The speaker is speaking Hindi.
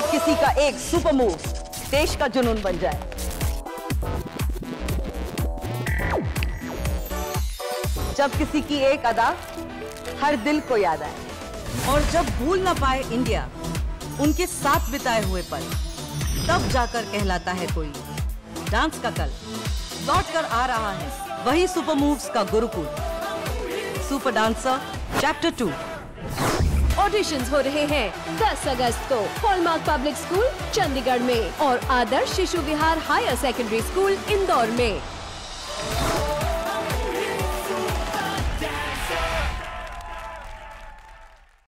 किसी का एक सुपर मूव देश का जुनून बन जाए। जब किसी की एक अदा हर दिल को याद आए। और जब भूल ना पाए इंडिया, उनके साथ बिताए हुए पल, तब जाकर कहलाता है कोई। डांस का कल, लौट कर आ रहा है। वही सुपर मूव्स का Gurukul. Super dancer chapter two auditions हो रहे हैं। 10 अगस्त को हॉलमार्क पब्लिक स्कूल चंडीगढ़ में और Adarsh Shishu Vihar higher secondary school Indore में।